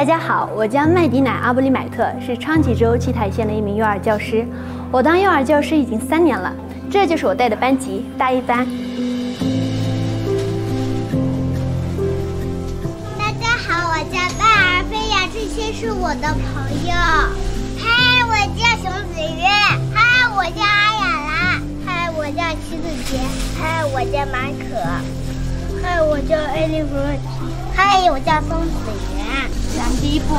大家好，我叫麦迪乃·阿布里买特，是昌吉州七台县的一名幼儿教师。我当幼儿教师已经三年了，这就是我带的班级，大一班。大家好，我叫拜尔菲亚，这些是我的朋友。嗨，我叫熊子月。嗨，我叫阿雅拉。嗨，我叫齐子杰。嗨，我叫马可。嗨，我叫艾丽弗。嗨，我叫松子源。咱们第一步，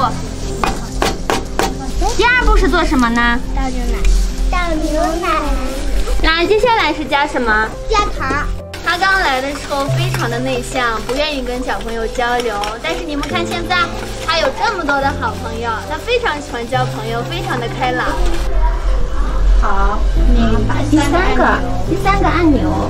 第二步是做什么呢？倒牛奶，倒牛奶。那接下来是加什么？加糖。他刚来的时候非常的内向，不愿意跟小朋友交流。但是你们看现在，他有这么多的好朋友，他非常喜欢交朋友，非常的开朗。好，那个把第三个，第三个按钮。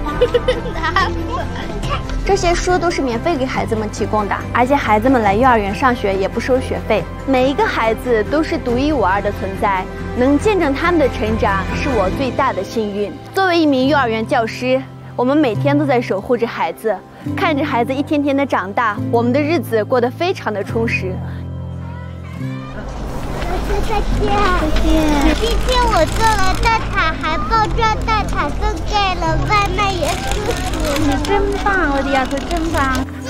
这些书都是免费给孩子们提供的，而且孩子们来幼儿园上学也不收学费。每一个孩子都是独一无二的存在，能见证他们的成长是我最大的幸运。作为一名幼儿园教师。我们每天都在守护着孩子，看着孩子一天天的长大，我们的日子过得非常的充实。再见，再见。今天我做了蛋挞，还包装蛋挞，送给。真棒，我的丫头真棒。